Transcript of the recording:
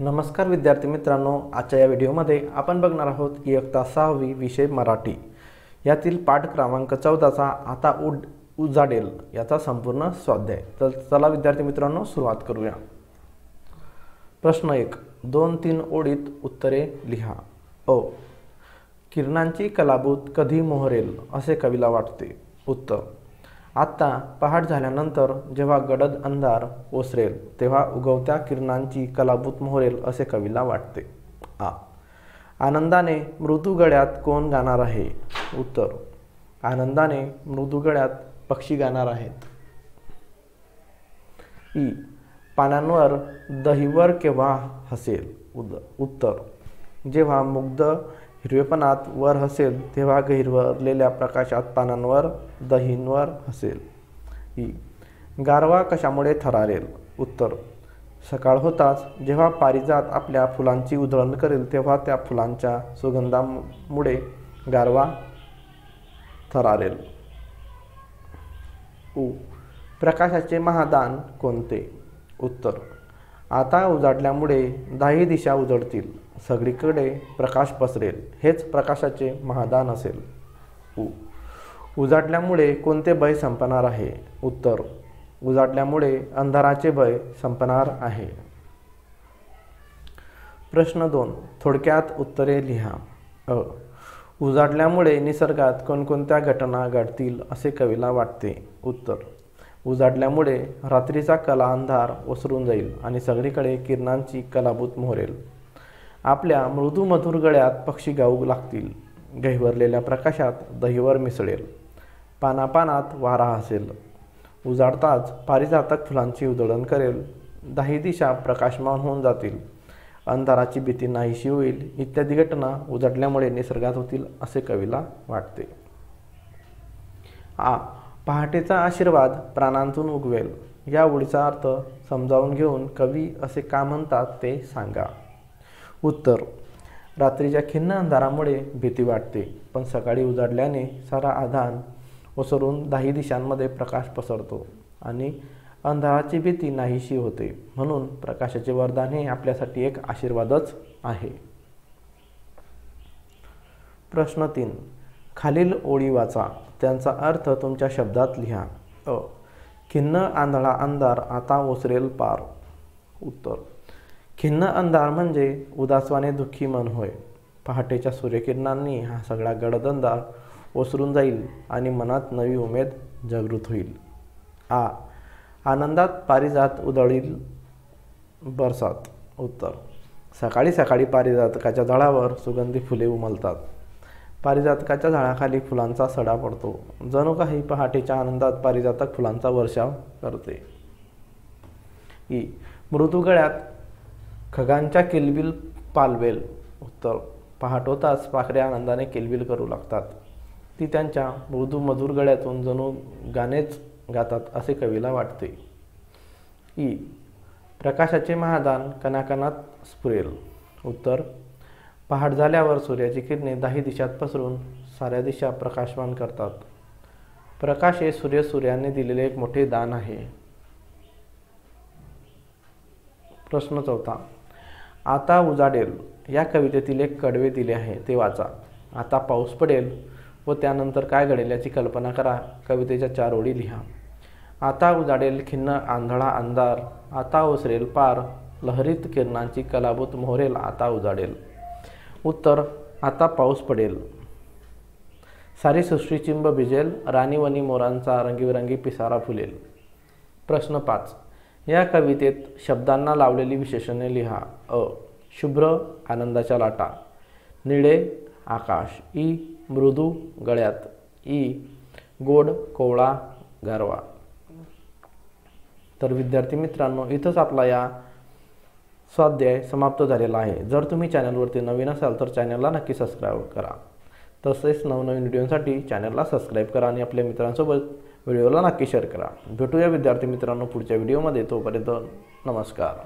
नमस्कार विद्यार्थी मित्रांनो आजच्या या व्हिडिओमध्ये आपण बघणार आहोत इयत्ता सहावी विषय मराठी. यातील पाठ क्रमांक चौदाचा आता उड उजाडेल याचा संपूर्ण स्वाध्याय. तर चला विद्यार्थी मित्रांनो सुरुवात करूया. प्रश्न एक दोन तीन ओळीत उत्तरे लिहा. ओ किरणांची कलाभूत कधी मोहरेल असे कवीला वाटते. उत्तर आत्ता पहाट झाल्यानंतर जेव्हा गडद अंधार ओसरेल तेव्हा उगवत्या किरणांची कलाभूत मोहरेल असे कवीला वाटते. आ. आनंदाने मृदुगड्यात कोण गाणार आहे? उत्तर. आनंदाने मृदुगड्यात पक्षी गाणार आहेत. ई. पानांवर दहीवर केव्हा हसेल? उद उत्तर. जेव्हा मुग्ध हिरवेपणात वर हसेल तेव्हा गहिरवरलेल्या प्रकाशात पानांवर दहींवर हसेल. ई. गारवा कशामुळे थरारेल? उत्तर. सकाळ होताच जेव्हा पारिजात आपल्या फुलांची उधळण करेल तेव्हा त्या फुलांच्या सुगंधामुळे गारवा थरारेल. उ. प्रकाशाचे महादान कोणते? उत्तर. आता उजाडल्यामुळे दाही दिशा उजडतील. सगळीकडे प्रकाश पसरेल हेच प्रकाशाचे महादान असेल. उ उजाडल्यामुळे कोणते भय संपणार आहे? उत्तर उजाडल्यामुळे अंधाराचे भय संपणार आहे. प्रश्न दोन थोडक्यात उत्तरे लिहा. अ उजाडल्यामुळे निसर्गात कोणकोणत्या घटना घडतील असे कवीला वाटते. उत्तर उजाडल्यामुळे रात्रीचा कला अंधार ओसरून जाईल आणि सगळीकडे किरणांची कलाभूत मोहरेल. आपल्या मृदुमधुर गळ्यात पक्षी गाऊ लागतील. गहिवरलेल्या प्रकाशात दहीवर मिसळेल. पानापानात वारा हसेल. उजाडताच पारिजातक फुलांची उधळण करेल. दाही दिशा प्रकाशमान होऊन जातील. अंधाराची भीती नाहीशी होईल. इत्यादी घटना उजाडल्यामुळे निसर्गात होतील असे कवीला वाटते. आ पहाटेचा आशीर्वाद प्राणांतून उगवेल. या ओळीचा अर्थ समजावून घेऊन कवी असे का म्हणतात ते सांगा. उत्तर. रात्रीच्या खिन्न अंधारामुळे भीती वाटते पण सकाळी उजाडल्याने सारा आधान ओसरून दाही दिशांमध्ये प्रकाश पसरतो आणि अंधाराची भीती नाहीशी होते. म्हणून प्रकाशाचे वरदान हे आपल्यासाठी एक आशीर्वादच आहे. प्रश्न तीन. खालील ओळी वाचा. त्यांचा अर्थ तुमच्या शब्दात लिहा. अ. खिन्न आंधळा अंधार आता ओसरेल पार. उत्तर. खिन्न अंधार म्हणजे उदासवाने दुःखी मन होय. पहाटेच्या सूर्यकिरणांनी हा सगळा गडदंदार ओसरून जाईल आणि मनात नवी उमेद जागृत होईल. आ. आनंदात पारिजात उधळील बरसात. उत्तर. सकाळी सकाळी पारिजातकाच्या झाडावर सुगंधी फुले उमलतात. पारिजातकाच्या झाडाखाली फुलांचा सडा पडतो. जणू काही पहाटेच्या आनंदात पारिजातक फुलांचा वर्षाव करते. ई. मृदू गळ्यात खगांच्या किलबिल पालवेल उत्तर. पहाट होताच पाखऱ्या आनंदाने किलबिल करू लागतात. ती त्यांच्या मृदू मधुर गळ्यातून जणू गाणेच गातात असे कवीला वाटते. ई. प्रकाशाचे महादान कणाकणात स्फुरेल. उत्तर. पहाट झाल्यावर सूर्याची किरणे दाही दिशात पसरून साऱ्या दिशा प्रकाशवान करतात. प्रकाश हे सूर्य सूर्याने दिलेले एक मोठे दान आहे. प्रश्न चौथा. आता उजाडेल. या कवितेतील एक कडवे दिले आहे ते वाचा. आता पाऊस पडेल व त्यानंतर काय घडेल याची कल्पना करा. कवितेच्या चार ओळी लिहा. आता उजाडेल खिन्न आंधळा अंधार. आता ओसरेल पार. लहरीत किरणांची कलाभूत मोहरेल. आता उजाडेल. उत्तर आता पाऊस पडेल. सारी सृष्टी चिंब भिजेल. राणीवनी मोरांचा रंगीबेरंगी पिसारा फुलेल. प्रश्न पाच. या कवितेत शब्दांना लावलेली विशेषणे लिहा. अ. शुभ्र आनंदाच्या लाटा. निळे आकाश. ई. मृदू गळ्यात. ई. गोड कोवळा गारवा. तर विद्यार्थी मित्रांनो इथंच आपला या स्वाध्याय समाप्त झालेला आहे. जर तुम्ही चॅनलवरती नवीन असाल तर चॅनलला नक्की सबस्क्राईब करा. तसेच नवनवीन व्हिडिओसाठी चॅनलला सबस्क्राईब करा आणि आपल्या मित्रांसोबत व्हिडिओला नक्की शेअर करा. भेटूया विद्यार्थी मित्रांनो पुढच्या व्हिडिओमध्ये. तोपर्यंत नमस्कार.